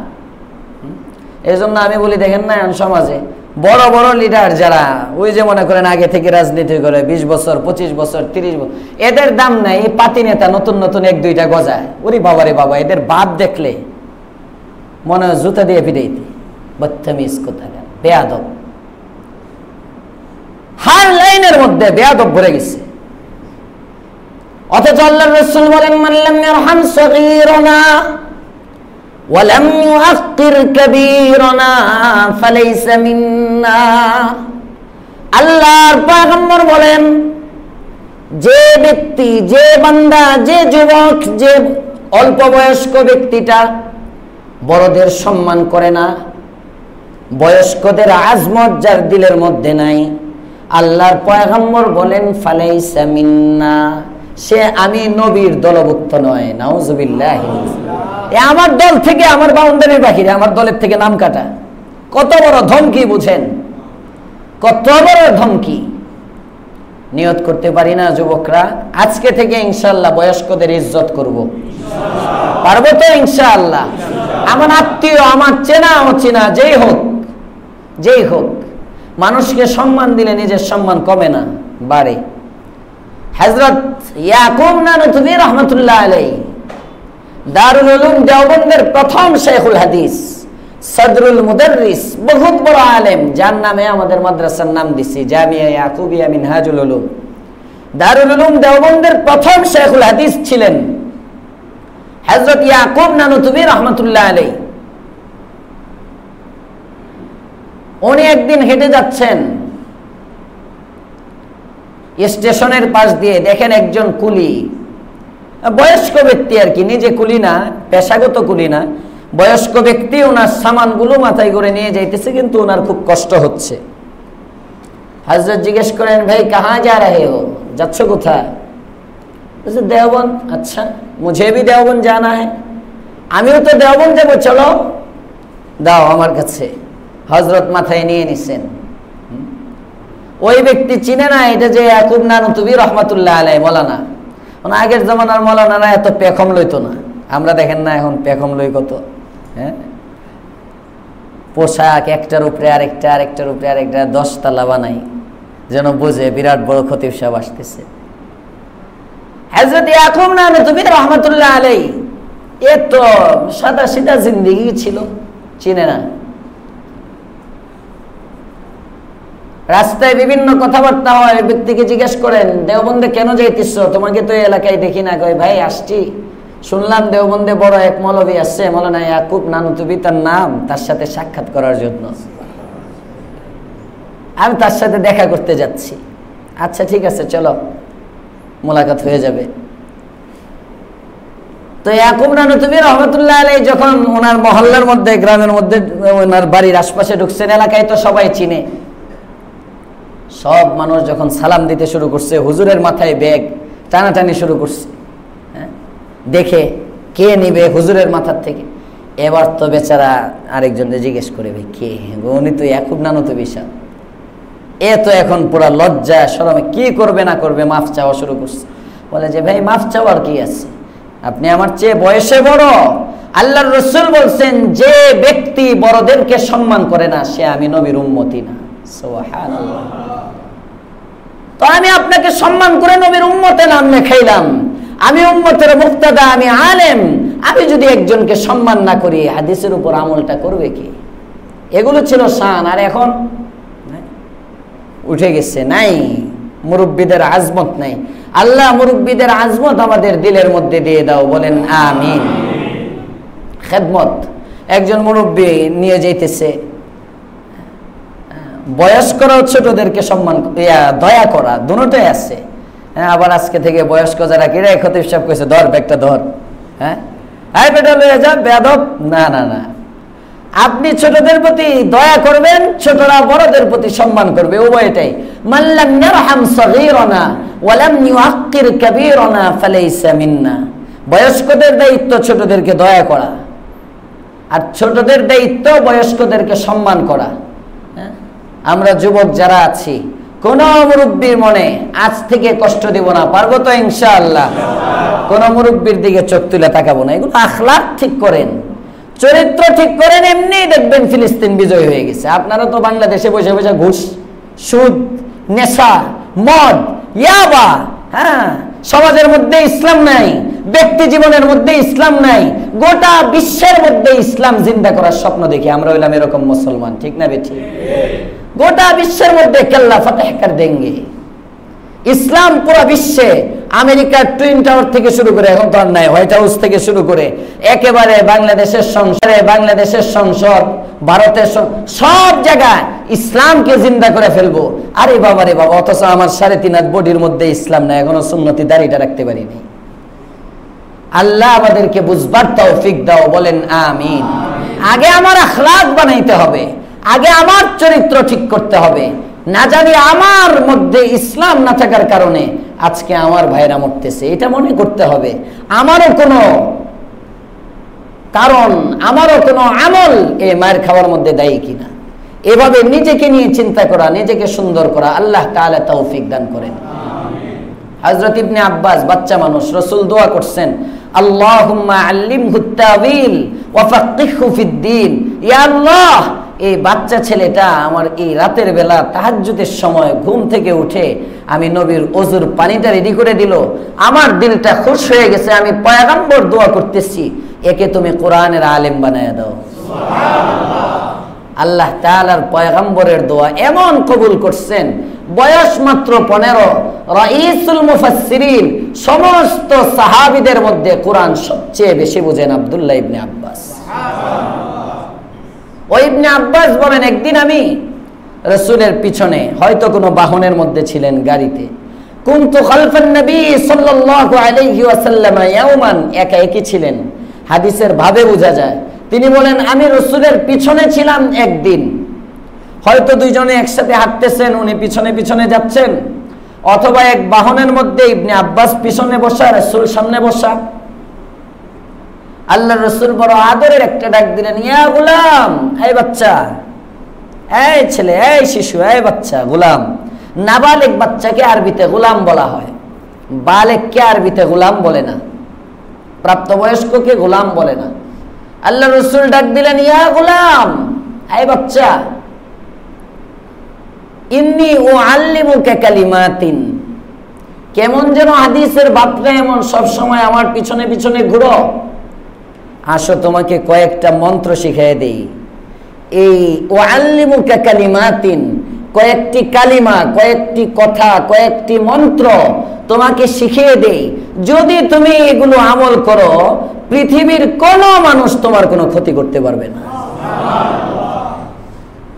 এই জন্য আমি বলি, দেখেন না, সমাজে বড় বড় লিডার যারা, ওই যে মনে করেন আগে থেকে রাজনীতি করে, বিশ বছর, পঁচিশ বছর, তিরিশ বছর, এদের দাম নাই, এই পাতি নেতা নতুন নতুন এক, দুইটা গজায়। ওরে বাবা রে বাবা, এদের বাদ দেখলে মনে হয় জুতা দিয়ে পিটাইতে বত্তামিজ কোথাকার বেয়াদব। হার লাইনের মধ্যে বেয়াদব ভরে গেছে। অথচ আল্লাহ রসুল বলেন মাল্লাম সগীরনা ওয়ালাম ইউআক্কির কাবীরনা ফালাইসা আল্লাহর পয়গম্বর বলেন, যে ব্যক্তি, যে বান্দা, যে যুবক, যে অল্প বয়স্ক ব্যক্তিটা বড়দের সম্মান করে না, বয়স্কদের আজমত যার দিলের মধ্যে নাই, আল্লাহর পয়গম্বর বলেন, ফালাইসা মিন্না। সে আমি নবীর দলভুক্ত নয়, নাউজুবিল্লাহ। আমার দল থেকে আমার বাউন্ডারির বাহিরে, আমার দলের থেকে নাম কাটা। কত বড় ধমকি বুঝেন? কত বড় ধমকি? নিয়ত করতে পারি না যুবকরা। আজকে থেকে ইনশাল্লাহ বয়স্কদের ইজ্জত করব। পারব তো ইনশাআল্লাহ। আমার আত্মীয়, আমার চেনা অচেনা, যেই হোক যেই হোক, মানুষকে সম্মান দিলে নিজের সম্মান কমে না, বাড়ে। হজরত ইয়াকুব নানুতুবি রহমতুল্লাহ আলাই দারুল উলুম দেওবন্দের প্রথম শেখুল হাদিস, সদরুল মুদাররিস, বহুত বড় আলেম, যার নামে আমাদের মাদ্রাসার নাম দিছি, জামিয়া ইয়াকুবিয়া মিনহাজুল উলুম। দারুল উলুম দেওবন্দের প্রথম শেখুল হাদিস ছিলেন হজরত ইয়াকুব নানুতুবি রহমতুল্লাহ আলাই উনি একদিন হেঁটে যাচ্ছেন, স্টেশনের পাশ দিয়ে দেখেন একজন কুলি বয়স্ক ব্যক্তি আর কি, নিজে কুলি না, পেশাগত কুলি না। বয়স্ক ব্যক্তি ওনার সামানগুলো মাথায় করে নিয়ে যাইতেছে, কিন্তু ওনার খুব কষ্ট হচ্ছে। হাজরত জিজ্ঞেস করেন, ভাই, কাহা যা রহে হো? যাচ্ছ কোথায়? দেওবন আচ্ছা মুঝে ভি দেওবন জানা হ্যাঁ আমিও তো দেওবন যাব, চলো। দাও আমার কাছে। হজরত মাথায় নিয়ে নিছেন। ওই ব্যক্তি চিনে না, এটা যে ইয়াকুব নানুতুবি রহমাতুল্লাহ আলাই মলানা মানে আগের জমানার মলানারা এত পেখম লইতো না। আমরা দেখেন না এখন পেখম লই কত হ্যাঁ? পোশাক একটার উপরে আরেকটা, আরেকটার উপরে আরেকটা, দশতলা বানাই, যেন বুঝে বিরাট বড় খতিব সাহেব আসতেছে। হজরত ইয়াকুব নানুতুবি রহমাতুল্লাহ আলাই এ সাদা সিধা জিন্দিগি ছিল, চিনে না। রাস্তায় বিভিন্ন কথাবার্তা হয়, ব্যক্তিকে জিজ্ঞেস করেন, দেওবন্দে কেন যাইতেছ? তোমাকে তো এলাকায় দেখি না কই ভাই, আসছি। শুনলাম দেওবন্দে বড় এক মৌলবী আসছে, মৌলানা ইয়াকুব নানুতুবি, তার নাম তার সাথে সাক্ষাৎ করার জন্য। আমি তার সাথে দেখা করতে যাচ্ছি। আচ্ছা ঠিক আছে, চলো। মোলাকাত হয়ে যাবে। তো ইয়াকুব নানুতুবি রহমতুল্লাহ আলাই যখন ওনার মহল্লার মধ্যে, গ্রামের মধ্যে, ওনার বাড়ির আশপাশে ঢুকছেন, এলাকায় তো সবাই চিনে। সব মানুষ যখন সালাম দিতে শুরু করছে, হুজুরের মাথায় ব্যাগ টানাটানি শুরু করছে। হ্যাঁ? দেখে কে নিবে হুজুরের মাথার থেকে? এবার তো বেচারা আরেকজনকে জিজ্ঞেস করে ভাই কে উনি তো একুব নানো তো বিশাল। এ তো এখন পুরা লজ্জা সরমে কি করবে না করবে, মাফ চাওয়া শুরু করছে। বলে যে, ভাই, মাফ চাওয়ার কি আছে? আপনি আমার চেয়ে বয়সে বড়। আল্লাহর রসুল বলছেন, যে ব্যক্তি বড়দেরকে সম্মান করে না, সে আমি নবীর উন্মতি না। তো আমি আপনাকে সম্মান করে নবীর উম্মতে নাম লেখাইলাম। আমি উম্মতের মুক্তাদা, আমি আলেম। আমি যদি একজনকে সম্মান না করি হাদিসের উপর আমলটা করবে কি? এগুলো ছিল শান, আর এখন? উঠে গেছে, নাই। মুরব্বীদের আজমত নাই। আল্লাহ মুরব্বীদের আজমত আমাদের দিলের মধ্যে দিয়ে দাও, বলেন আমিন। খেদমত। একজন মুরব্বী নিয়ে যাইতেছে বয়স্করাও ছোটদেরকে সম্মান দয়া করা, দুটোই আছে। হ্যাঁ আবার আজকে থেকে বয়স্ক যারা কিরে খতিব সাহেব কইছে ধর, ব্যাগটা ধর। হ্যাঁ? আয় বেটা লয়ে যা বেদব না না না। আপনি ছোটদের প্রতি দয়া করবেন, ছোটরা বড়দের প্রতি সম্মান করবে, উভয়টাই। মাল্লাম ইয়ারহাম সগীরানা ওয়ালাম ইউআক্কির কাবীরানা ফালাইসা মিন্না। বয়স্কদের দায়িত্ব ছোটদেরকে দয়া করা। আর ছোটদের দায়িত্ব বয়স্কদেরকে সম্মান করা। আমরা যুবক যারা আছি, কোন মুরব্বীর মনে আজ থেকে কষ্ট দিব না, পারব তো ইনশাআল্লাহ। কোন মুরব্বীর দিকে চোখ তুলে তাকাবো না, এগুলো আখলাক ঠিক করেন। চরিত্র ঠিক করেন এমনি দেখবেন ফিলিস্তিন বিজয় হয়ে গেছে। আপনারা তো বাংলাদেশে বসে বসে ঘুষ, সুদ, নেশা, মদ, ইয়াবা হ্যাঁ সমাজের মধ্যে ইসলাম নাই, ব্যক্তি জীবনের মধ্যে ইসলাম নাই, গোটা বিশ্বের মধ্যে ইসলাম জিন্দা করার স্বপ্ন দেখি। আমরা হইলাম এরকম মুসলমান, ঠিক না বেঠি? গোটা বিশ্বের মধ্যে কেল্লা ফতেহ কর দেঙ্গে। ইসলাম পুরো বিশ্বে আমেরিকার টুইন টাওয়ার থেকে শুরু করে এখন তো নাই, হোয়াইট হাউস থেকে শুরু করে একেবারে বাংলাদেশের সংসদে বাংলাদেশের সংসদ, ভারতের সব জায়গায় ইসলামকে জিন্দা করে ফেলব। আরে বাবা রে বাবা, অথচ আমার সাড়ে তিন হাত বডির মধ্যে ইসলাম নাই, এখনও সুন্নতি দাড়িটা রাখতে পারিনি। আল্লাহ আমাদেরকে বুঝবার তৌফিক দাও, বলেন আমিন। আগে আমার আখলাক বানাইতে হবে। আগে আমার চরিত্র ঠিক করতে হবে। না জানি আমার মধ্যে ইসলাম না থাকার কারণে আজকে আমার ভাইরা মরতেছে, এটা মনে করতে হবে। আমারও কোনো কারণ, আমারও কোনো আমল এ মায়ের খাওয়ার মধ্যে দায়ী কিনা। এভাবে নিজেকে নিয়ে চিন্তা করা, নিজেকে সুন্দর করা, আল্লাহ তাআলা তৌফিক দান করেন। হজরত ইবনে আব্বাস, বাচ্চা মানুষ, রসুল দোয়া করছেন, আল্লাহুম্মা আল্লিম তাওয়িল ওয়া ফাক্কিহহু ফিদ্দিন ইয়া আল্লাহ এই বাচ্চা ছেলেটা আমার এই রাতের বেলা তাহাজ্জুদের সময় ঘুম থেকে উঠে আমি নবীর অজুর পানিটা রেডি করে দিল। আমার দিলটা খুশ হয়ে গেছে, আমি পয়গাম্বর দোয়া করতেছি, একে তুমি কোরআনের আলেম বানায় দাও। আল্লাহ তাআলার পয়গম্বরের দোয়া এমন কবুল করছেন, বয়স মাত্র পনেরো, রাইসুল মুফাসসিরিন, সমস্ত সাহাবিদের মধ্যে কোরআন সবচেয়ে বেশি বুঝেন আব্দুল্লাহ ইবনে আব্বাস। ওই ইবনে আব্বাস বলেন, একদিন আমি রসুলের পিছনে হয়তো কোনো বাহনের মধ্যে ছিলেন গাড়িতে। কুনতু খালফান নবী সাল্লাল্লাহু আলাইহি ওয়াসাল্লাম ইয়াওমান একা একই ছিলেন। হাদিসের ভাবে বোঝা যায়। তিনি বলেন, আমি রসুলের পিছনে ছিলাম একদিন। হয়তো দুইজনে একসাথে হাঁটতেছেন, উনি পিছনে পিছনে যাচ্ছেন। অথবা এক বাহনের মধ্যে ইবনে আব্বাস পিছনে বসা, রসুল সামনে বসা। আল্লাহ রসুল বড় আদরের একটা ডাক দিলেন, ইয়া গুলাম, এই বাচ্চা, এই ছেলে, এই শিশু, এই বাচ্চা, গুলাম। নাবালেক বাচ্চাকে আরবিতে গুলাম বলা হয়। বালেককে আরবিতে গুলাম বলে না। প্রাপ্তবয়স্ককে গোলাম বলে না। আল্লাহ রসুল ডাক দিলেন, ইয়া গোলাম, এই বাচ্চা, ইন্নি ও আল্লিমুকে কালিমাতিন। কেমন যেন হাদিসের বাপটা এমন, সবসময় আমার পিছনে পিছনে ঘুরো। আসো, তোমাকে কয়েকটা মন্ত্র শিখিয়ে দেই। এই আল্লিমুকে কালিমাতিন, কয়েকটি কালিমা, কয়েকটি কথা, কয়েকটি মন্ত্র তোমাকে শিখিয়ে দেই। যদি তুমি এগুলো আমল করো, পৃথিবীর কোনো মানুষ তোমার কোনো ক্ষতি করতে পারবে না।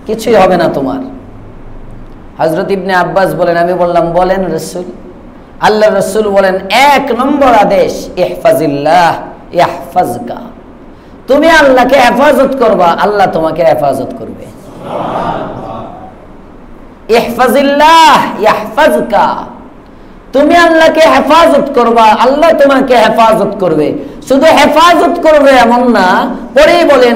কিছুই হবে না তোমার। হজরত ইবনে আব্বাস বলেন, আমি বললাম, বলেন রসুল। আল্লাহ রসুল বলেন, এক নম্বর আদেশ, ইহফাজিল্লাহ, ইহফাজকা। তুমি আল্লাহকে হেফাজত করবা, আল্লাহ তোমাকে হেফাজত করবে। তুমি আল্লাহকে হেফাজত করবা, আল্লাহ তোমাকে হেফাজত করবে। শুধু হেফাজত করবে এমন না, পরেই বলেন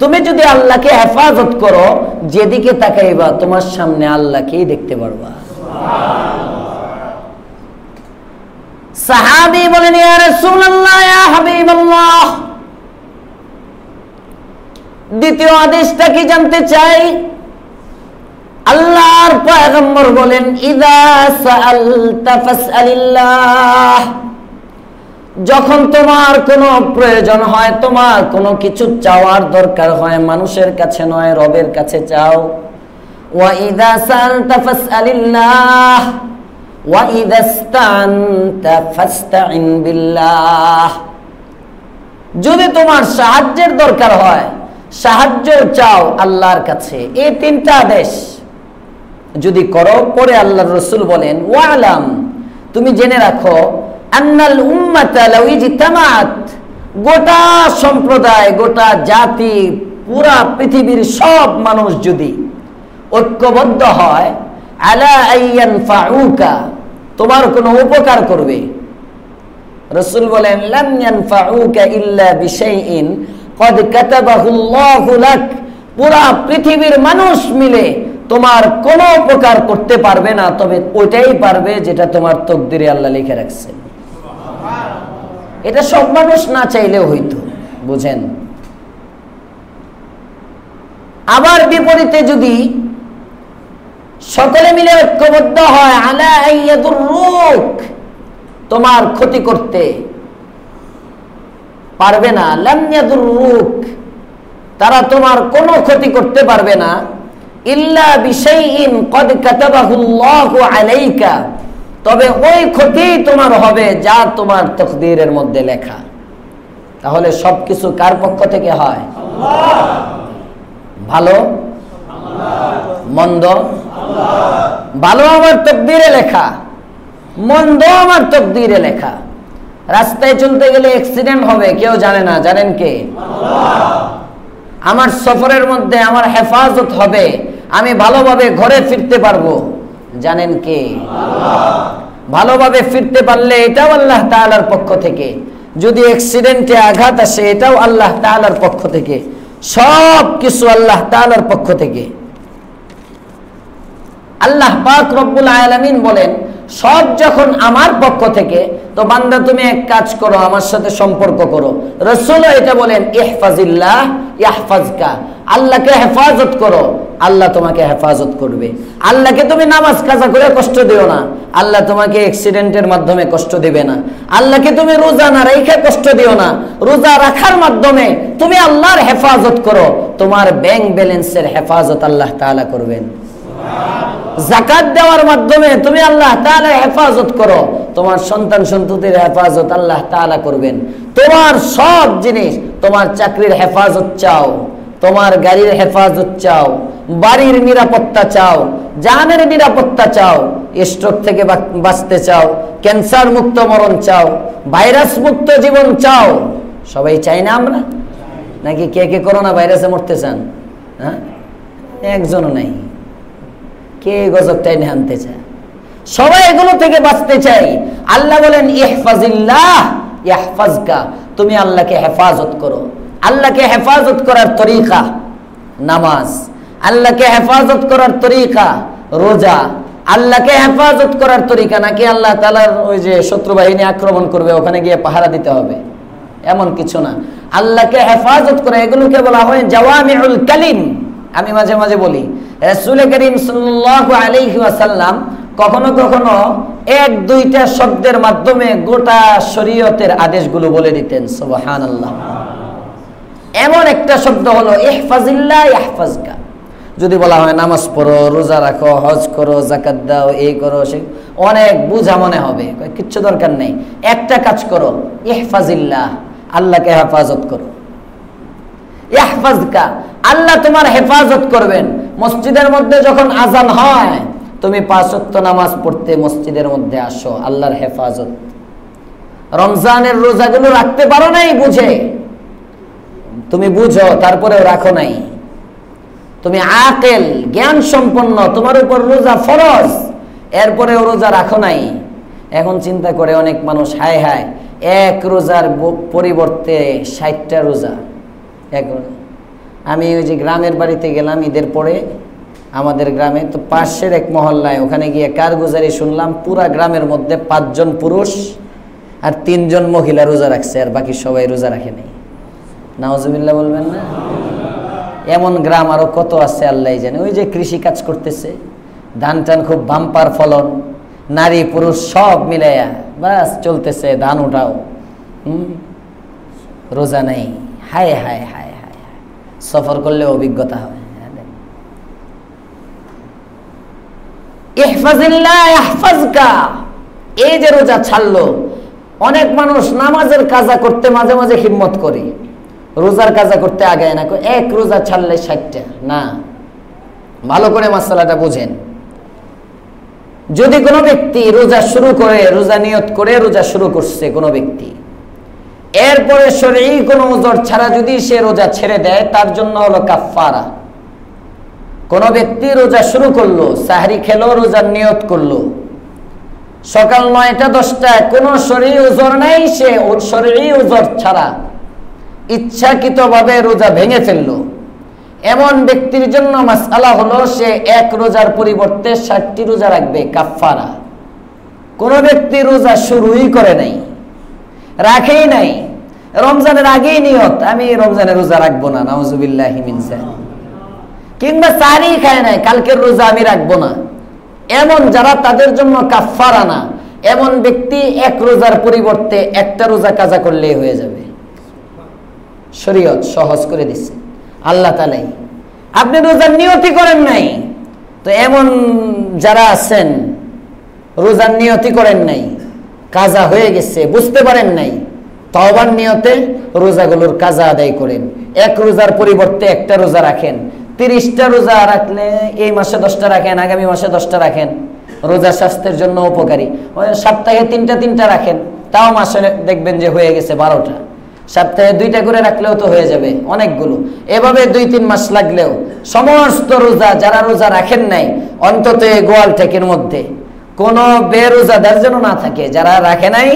তুমি যদি আল্লাহকে হেফাজত করো, যেদিকে তাকাইবা, তোমার সামনে আল্লাহকেই দেখতে পারবা। সাহাবী বলেন দ্বিতীয় আদেশটা কি জানতে চাই? আল্লাহর পয়গম্বর বলেন যখন তোমার কোনো প্রয়োজন হয়, তোমার কোনো কিছু চাওয়ার দরকার হয়, মানুষের কাছে নয়, রবের কাছে চাও। ওয়া ইদা সাআলতা ফাসআলিল্লাহ। ওয়া ইদা ইসতাআনতা বিল্লাহ যদি তোমার সাহায্যের দরকার হয় সাহায্য চাও আল্লাহর কাছে। এই তিনটা আদেশ যদি করো, পরে আল্লাহর রসুল বলেন, ওয়ালাম, তুমি জেনে রাখো, আন্নাল উম্মাতা গোটা সম্প্রদায়, গোটা জাতি, পুরা পৃথিবীর সব মানুষ যদি ঐক্যবদ্ধ হয়, আলা আইয়ান ফাউকা তোমার কোনো উপকার করবে। রসুল বলেন পুরা পৃথিবীর মানুষ মিলে তোমার কোনো উপকার করতে পারবে না, তবে ওইটাই পারবে যেটা তোমার তকদিরে আল্লাহ লিখে রাখছে। এটা সব মানুষ না চাইলেও হইতো, বুঝেন? আবার বিপরীতে যদি সকলে মিলে ঐক্যবদ্ধ হয়, আলা তোমার ক্ষতি করতে। পারবে না লামিয়াদুর রুক তারা তোমার কোনো ক্ষতি করতে পারবে না। ইল্লা বিশাইইন কদ কাতাবাহুল্লাহু আলাইকা তবে ওই ক্ষতি তোমার হবে যা তোমার তকদিরের মধ্যে লেখা। তাহলে সবকিছু কার পক্ষ থেকে হয়? ভালো? মন্দ? ভালো আমার তকদিরে লেখা, মন্দ আমার তকদিরে লেখা। রাস্তায় চলতে গেলে অ্যাক্সিডেন্ট হবে, কেউ জানে না, জানেন কে? আমার সফরের মধ্যে আমার হেফাজত হবে, আমি ভালোভাবে ঘরে ফিরতে পারব, জানেন কে? ভালোভাবে ফিরতে পারলে এটাও আল্লাহ তাআলার পক্ষ থেকে, যদি অ্যাক্সিডেন্টে আঘাত আসে, এটাও আল্লাহ তাআলার পক্ষ থেকে সব কিছু আল্লাহ তাআলার পক্ষ থেকে। আল্লাহ পাক রব্বুল আলামিন বলেন, সব যখন আমার পক্ষ থেকে, তো বান্দা তুমি এক কাজ করো, আমার সাথে সম্পর্ক করো। রসুল এটা বলেন, ইহফাজিল্লাহ ইয়াহফাজকা। আল্লাহকে হেফাজত করো, আল্লাহ তোমাকে হেফাজত করবে। আল্লাহকে তুমি নামাজ কাজা করে কষ্ট দিও না। আল্লাহ তোমাকে অ্যাক্সিডেন্টের মাধ্যমে কষ্ট দিবে না। আল্লাহকে তুমি রোজা না রেখে কষ্ট দিও না। রোজা রাখার মাধ্যমে তুমি আল্লাহর হেফাজত করো। তোমার ব্যাংক ব্যালেন্সের হেফাজত আল্লাহ তাআলা করবেন। জাকাত দেওয়ার মাধ্যমে তুমি আল্লাহ তাআলা হেফাজত করো। তোমার সন্তান সন্ততির হেফাজত আল্লাহ তাআলা করবেন। তোমার সব জিনিস তোমার চাকরির হেফাজত চাও, তোমার গাড়ির হেফাজত চাও, বাড়ির নিরাপত্তা চাও জানের নিরাপত্তা চাও স্ট্রোক থেকে বাঁচতে চাও ক্যান্সার মুক্ত মরণ চাও ভাইরাস মুক্ত জীবন চাও, সবাই চাই না আমরা? নাকি কে কে করোনা ভাইরাসে মরতে চান? হ্যাঁ? একজনও নাই। কে গজব টাইনে আনতে চায়? সবাই এগুলো থেকে বাঁচতে চাই। আল্লাহ বলেন, ইহফাজিল্লাহ তুমি আল্লাহকে হেফাজত করো। আল্লাহকে হেফাজত করার তরিকা নামাজ। আল্লাহকে হেফাজত করার তরিকা রোজা। আল্লাহকে হেফাজত করার তরিকা নাকি আল্লাহ তালার ওই যে শত্রু বাহিনী আক্রমণ করবে, ওখানে গিয়ে পাহারা দিতে হবে? এমন কিছু না। আল্লাহকে হেফাজত করে, এগুলোকে বলা হয় জাওয়ামিউল কালিম। আমি মাঝে মাঝে বলি রাসূল করিম আলাইহি ওয়াসাল্লাম কখনো কখনো এক দুইটা শব্দের মাধ্যমে গোটা শরীয়তের আদেশগুলো বলে দিতেন, সুবহানাল্লাহ। এমন একটা শব্দ হলো ইয়াহফাজকা যদি বলা হয়, নামাজ পড়ো, রোজা রাখো, হজ করো জাকাত দাও, এই করো, সে অনেক বুঝা মনে হবে কিচ্ছু দরকার নেই। একটা কাজ করো, ইহফাজিল্লাহ, আল্লাহকে হেফাজত করো। ইয়াহফাজকা আল্লাহ তোমার হেফাজত করবেন। মসজিদের মধ্যে যখন আজান হয়, তুমি পাঁচ নামাজ পড়তে মসজিদের মধ্যে আসো, আল্লাহর হেফাজত। রমজানের রোজাগুলো রাখতে পারো নাই বুঝে। তুমি বুঝো, তারপরেও রাখো নাই। তুমি আকেল জ্ঞান সম্পন্ন তোমার উপর রোজা ফরজ, এরপরেও রোজা রাখো নাই। এখন চিন্তা করে অনেক মানুষ, হায় হায়, এক রোজার পরিবর্তে ষাটটা রোজা। এক রোজা আমি ওই যে গ্রামের বাড়িতে গেলাম ঈদের পরে, আমাদের গ্রামে, তো পাশের এক মহল্লায়, ওখানে গিয়ে কারগুজারি শুনলাম, পুরা গ্রামের মধ্যে পাঁচজন পুরুষ আর তিনজন মহিলা রোজা রাখছে আর বাকি সবাই রোজা রাখে নাই। নাওজুবিল্লাহ বলবেন না? এমন গ্রাম আরও কত আছে আল্লাহ জানে। ওই যে কৃষি কাজ করতেছে, ধান টান খুব বাম্পার ফলন, নারী পুরুষ সব মিলাইয়া, বাস চলতেছে, ধান উঠাও। হুম? রোজা নেই। হায় হায় হায়। সফর করলে অভিজ্ঞতা হয়। এই যে রোজা ছাড়লো, অনেক মানুষ নামাজের কাজা করতে মাঝে মাঝে হিম্মত করে। রোজার কাজা করতে আগায় না এক রোজা ছাড়লে ষাটটা। না, ভালো করে মাসালাটা বুঝেন। যদি কোনো ব্যক্তি রোজা শুরু করে, রোজা নিয়ত করে, রোজা শুরু করছে কোনো ব্যক্তি এরপরে শরীর কোনো ওজর ছাড়া যদি সে রোজা ছেড়ে দেয়, তার জন্য হলো কাফারা কোন ব্যক্তি রোজা শুরু করল, সাহারি খেলো, রোজার নিয়ত করল। সকাল নয়টা দশটায় কোনো শরীর ওজোর নাই, সে ওর শরীরই ওজর ছাড়া ইচ্ছাকৃতভাবে রোজা ভেঙে ফেলল। এমন ব্যক্তির জন্য মাসালা হলো, সে এক রোজার পরিবর্তে ষাটটি রোজা রাখবে কাফারা কোন ব্যক্তি রোজা শুরুই করে নাই। রাখেই নাই। রমজানের আগেই নিয়ত, আমি রমজানের রোজা রাখব না, নাউজুবিল্লাহ কিংবা সারি খায় নাই, কালকের রোজা আমি রাখব না। এমন যারা তাদের জন্য কাফারা না, এমন ব্যক্তি এক রোজার পরিবর্তে একটা রোজা কাজা করলেই হয়ে যাবে। শরীয়ত সহজ করে দিচ্ছে আল্লাহ তালাই আপনি রোজার নিয়তি করেন নাই। তো এমন যারা আছেন, রোজার নিয়তি করেন নাই। কাজা হয়ে গেছে, বুঝতে পারেন নাই। তওবার নিয়তে রোজাগুলোর কাজা আদায় করেন। এক রোজার পরিবর্তে একটা রোজা রাখেন। তিরিশটা রোজা রাখলে এই মাসে দশটা রাখেন, আগামী মাসে দশটা রাখেন। রোজা স্বাস্থ্যের জন্য উপকারী। সপ্তাহে তিনটা তিনটা রাখেন। তাও মাসে দেখবেন যে হয়ে গেছে বারোটা। সপ্তাহে দুইটা করে রাখলেও তো হয়ে যাবে অনেকগুলো। এভাবে দুই তিন মাস লাগলেও সমস্ত রোজা যারা রোজা রাখেন নাই, অন্তত গোয়াল ঠেকের মধ্যে। কোনো বেরোজাদার যেন না থাকে, যারা রাখে নাই,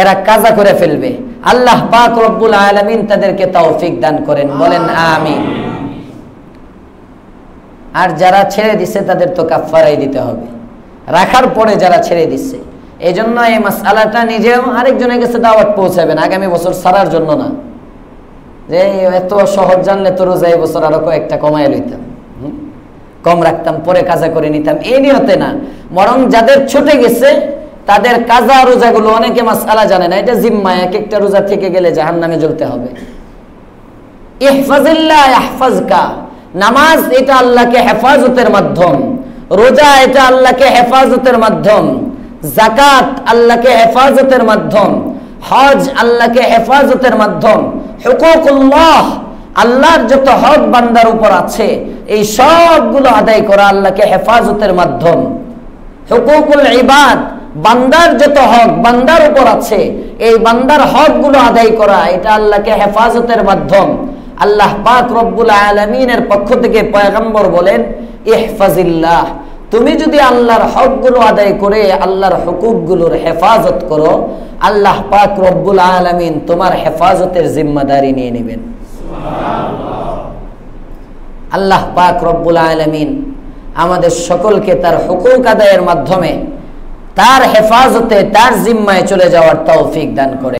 এরা কাজা করে ফেলবে। আল্লাহ পাক রব্বুল আলামিন তাদেরকে তৌফিক দান করেন, বলেন আমিন। আর যারা ছেড়ে দিছে, তাদের তো কাফারাই দিতে হবে। রাখার পরে যারা ছেড়ে দিচ্ছে এই জন্য এই মাসালাটা নিজেও আরেকজনের কাছে দাওয়াত পৌঁছাবেন, আগামী বছর সারার জন্য না। যে এত সহজ জানলে তো রোজা এই বছর আরও কয়েকটা কমায় লইতাম কম রাখতাম, পরে কাজা করে নিতাম এই নিয়তে না। বরং যাদের ছুটে গেছে, তাদের কাজা রোজাগুলো অনেকে মাসালা জানে না। এটা জিম্মা, এক একটা রোজা থেকে গেলে জাহান নামে জ্বলতে হবে। নামাজ এটা আল্লাহকে হেফাজতের মাধ্যম। রোজা এটা আল্লাহকে হেফাজতের মাধ্যম। জাকাত আল্লাহকে হেফাজতের মাধ্যম। হজ আল্লাহকে হেফাজতের মাধ্যম। হুকুকুল্লাহ, আল্লাহর যত হক বান্দার উপর আছে, এই সবগুলো আদায় করা আল্লাহকে হেফাজতের মাধ্যম। হুকুকুল ইবাদ বান্দার যত হক বান্দার উপর আছে এই বান্দার হকগুলো আদায় করা এটা আল্লাহকে হেফাজতের মাধ্যম। আল্লাহ পাক রব্বুল আলমিনের পক্ষ থেকে পয়গম্বর বলেন ইহফাজিল্লাহ তুমি যদি আল্লাহর হকগুলো আদায় করে আল্লাহর হুকুকগুলোর হেফাজত করো আল্লাহ পাক রব্বুল আলমিন তোমার হেফাজতের জিম্মাদারি নিয়ে নেবেন। আল্লাহ পাক রব্বুল আলমিন আমাদের সকলকে তার হুকুক আদায়ের মাধ্যমে, তার হেফাজতে, তার জিম্মায় চলে যাওয়ার তৌফিক দান করে।